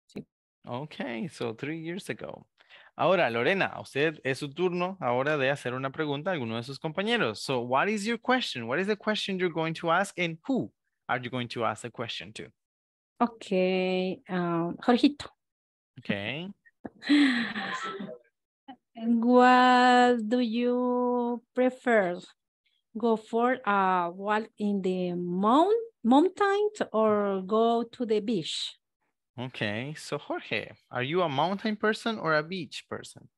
Sí. Okay, so three years ago. Ahora, Lorena, a usted es su turno ahora de hacer una pregunta a alguno de sus compañeros. So what is your question? What is the question you're going to ask and who are you going to ask the question to? Okay, ah, Jorgito. Okay. *laughs* What do you prefer? Go for a walk in the mount mountains or go to the beach? Okay, so Jorge, are you a mountain person or a beach person?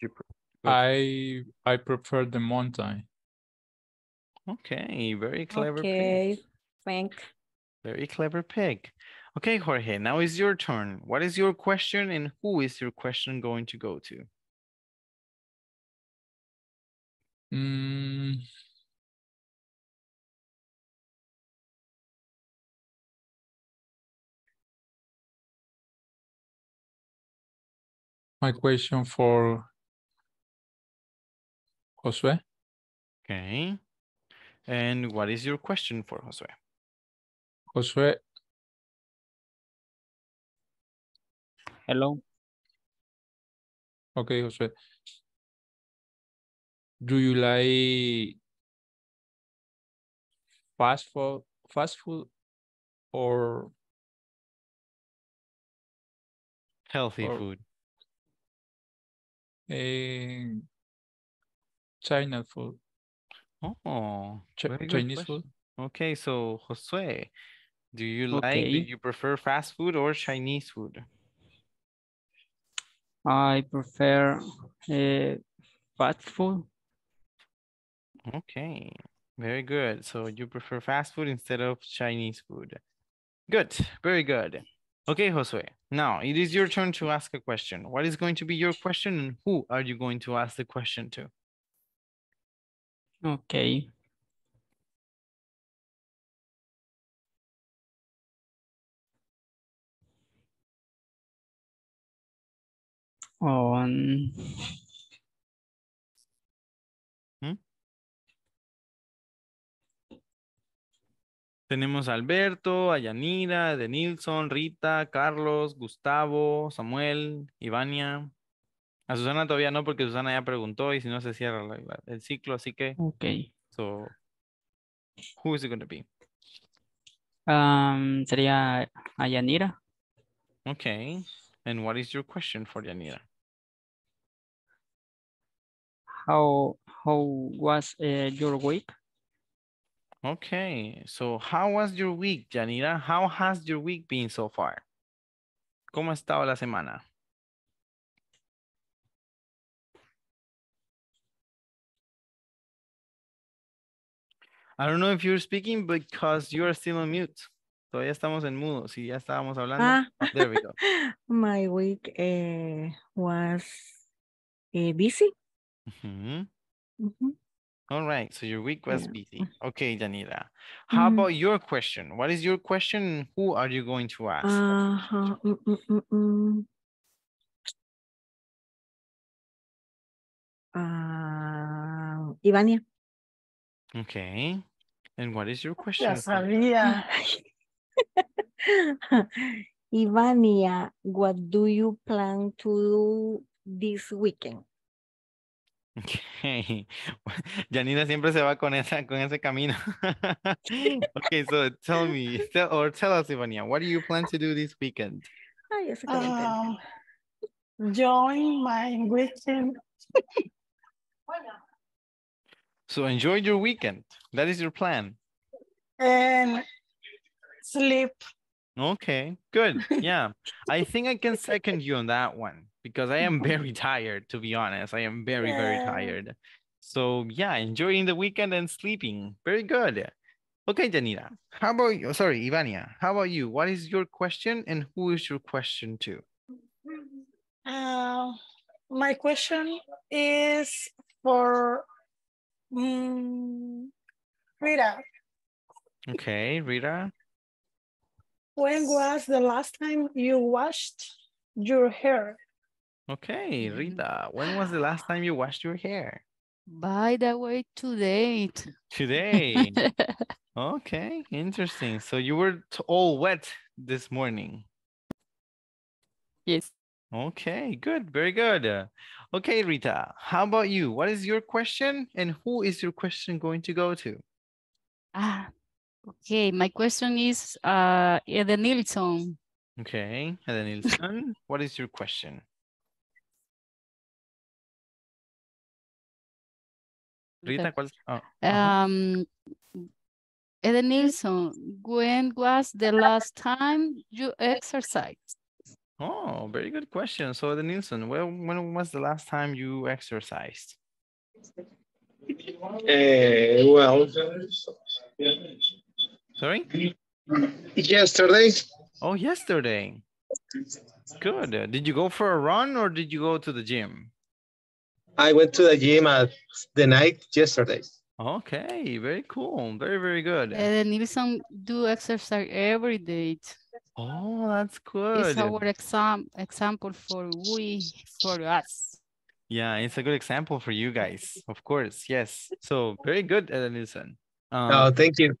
You pre- Go. I I prefer the mountain. Okay, very clever pick. Okay, thank. Very clever pick. Okay, Jorge, now is your turn. What is your question and who is your question going to go to? Mm. My question for Josue. Okay. And what is your question for Josue? Josue, Hello. okay, Jose. Do you like fast food, fast food or Healthy Or- food. eh, China food, Oh, Chi- very good Chinese question. food? Okay, so Josue, do you like, do Okay. you prefer fast food or Chinese food? I prefer uh, fast food. Okay, very good. So you prefer fast food instead of Chinese food. Good, very good. Okay, Josue, now it is your turn to ask a question. What is going to be your question and who are you going to ask the question to? Okay. On Tenemos a Alberto, a Yanira, de Nilsson, Rita, Carlos, Gustavo, Samuel, Ivania. A Susana todavía no, porque Susana ya preguntó y si no se cierra la- la- el ciclo, así que, okay. so, who is it going to be? Um, sería a Yanira. Okay, and what is your question for Yanira? How how was uh, your week? Okay, so how was your week, Yanira? How has your week been so far? ¿Cómo ha estado la semana? I don't know if you're speaking because you're still on mute. Todavía estamos en mudo. Si ya estábamos hablando. Ah. Oh, there we go. *laughs* My week eh, was eh, busy. Mhm. Mhm. All right. So your week was Yeah. busy. Okay, Janira. How Mhm. about your question? What is your question? Who are you going to ask? Ajá, mm, mm, mm, mm. Ah, Ivania. Okay. And what is your question? Ya for- sabía. *laughs* Ivania, what do you plan to do this weekend? Okay. *laughs* Janina siempre se va con esa, con ese camino. *laughs* Okay, so tell me, tell, or tell us, Ivania, what do you plan to do this weekend? Ay, ese que me encanta. Um, join my weekend. So enjoy your weekend. That is your plan. and sleep. Okay, good. *laughs* Yeah, I think I can second you on that one because I am very *laughs* tired, to be honest. I am very, very tired. So yeah, enjoying the weekend and sleeping. Very good. Okay, Janina, how about you? Sorry, Ivania, how about you? What is your question and who is your question to? Uh, my question is for mm, Rita. Okay, Rita. When was the last time you washed your hair? Okay, Rita, when was the last time you washed your hair? By the way, today. Today. *laughs* Okay, interesting. So you were all wet this morning. Yes. Okay, good, very good. Okay, Rita, how about you? What is your question and who is your question going to go to? Ah, okay. My question is, uh, Eden Nilsson. Okay, then Nilsson, what is your question? Rita, ¿cuál? Oh, ajá. Um, Eden Nilsson, when was the last time you exercised? Oh, very good question. So, the Nilsson, when, when was the last time you exercised? Uh, well, Sorry? yesterday, Oh, yesterday. Good. Did you go for a run or did you go to the gym? I went to the gym at the night yesterday. Okay, very cool. Very, very good. Eden Nilsson do exercise every day. Oh, that's cool. It's our exam example for we for us. Yeah, it's a good example for you guys. Of course, yes. So very good, Edenilson. Oh, Um, thank you.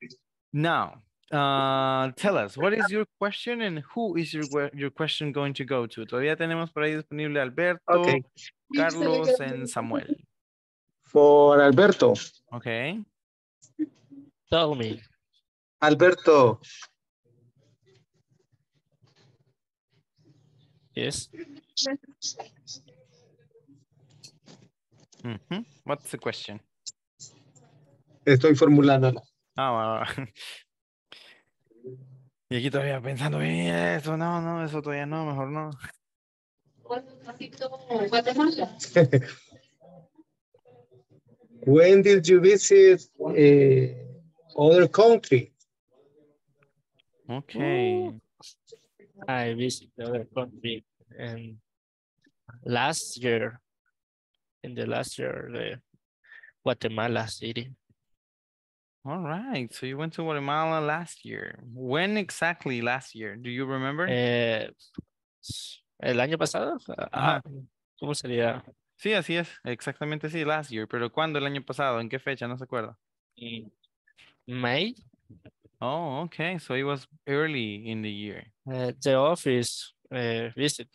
now, uh, tell us, what is your question and who is your your question going to go to? Todavía tenemos por ahí disponible Alberto, Okay. Carlos, and Samuel. For Alberto. Okay. Tell me. Alberto, Yes. Mhm. What's the question? estoy formulándola. Ah, va, va. *laughs* Y aquí todavía pensando, "Eh, eso no, no, eso todavía no, mejor no. When did you visit uh, other country? Okay. I visited the other country and last year, in the last year, the Guatemala City. All right. So you went to Guatemala last year. When exactly last year? Do you remember? Eh, el año pasado, ah, Ajá. ¿cómo sería? Sí, así es. Exactamente sí, last year. Pero ¿cuándo el año pasado? ¿En qué fecha? No se acuerda. Mm, May, Oh, okay. So it was early in the year. uh, the office uh, visit.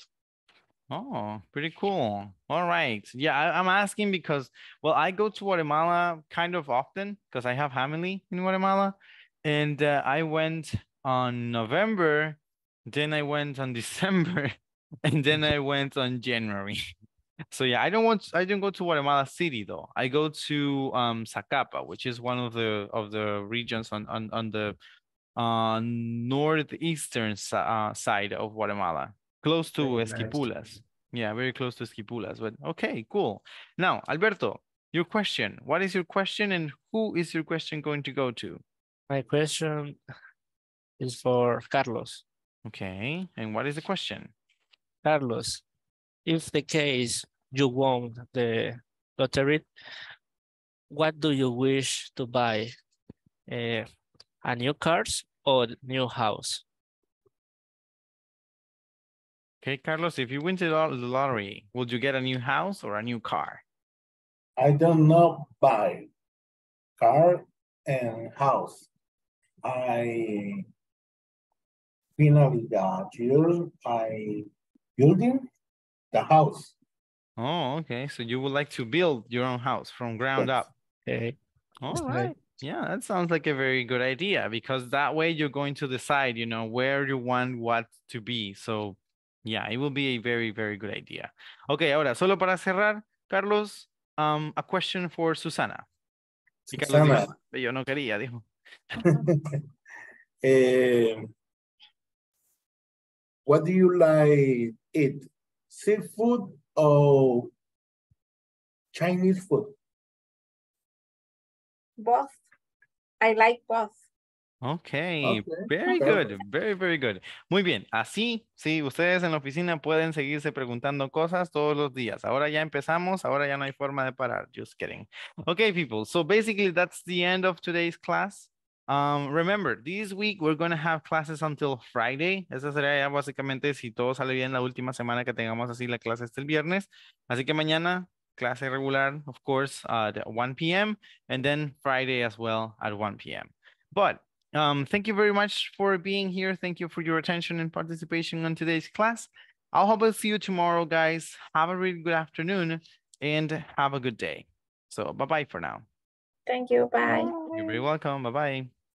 Oh, pretty cool. All right. Yeah, I, I'm asking because, well, I go to Guatemala kind of often because I have family in Guatemala. And uh, I went on November, then I went on *laughs* December, and then I went on January. *laughs* So yeah, I don't want I don't go to Guatemala City though. I go to um Zacapa, which is one of the of the regions on on on the uh northeastern uh, side of Guatemala, close to Very nice. Esquipulas. Yeah, very close to Esquipulas. But okay, cool. Now, Alberto, Your question. What is your question and who is your question going to go to? My question is for Carlos. Okay. And what is the question? Carlos, if the case you won the lottery, what do you wish to buy? Eh, a new cars or new house? Okay, Carlos, if you win the lo- the lottery, would you get a new house or a new car? I don't know buy car and house. I finally the year I building the house. Oh, okay. So you would like to build your own house from ground Yes. up. Okay. All That's right. Yeah, that sounds like a very good idea because that way you're going to decide, you know, where you want what to be. So, yeah, it will be a very, very good idea. Okay, ahora, solo para cerrar, Carlos, um, a question for Susana. Y Carlos dijo, Susana. yo no quería, dijo. *laughs* Eh, what do you like eat? Seafood or Chinese food? Both. I like both. Okay, Okay, very good, very, very good. Muy bien, así, sí, ustedes en la oficina pueden seguirse preguntando cosas todos los días. Ahora ya empezamos, ahora ya no hay forma de parar. Just kidding. Okay, people, so basically that's the end of today's class. Um, remember, this week we're going to have classes until Friday. Esa sería ya básicamente si todo sale bien la última semana que tengamos así la clase hasta el viernes. Así que mañana clase regular, of course, at 1 p.m. and then Friday as well at 1 p.m. But um, thank you very much for being here. Thank you for your attention and participation on today's class. I'll hope to see you tomorrow, guys. Have a really good afternoon and have a good day. So bye-bye for now. Thank you. Bye. You're very welcome. Bye-bye.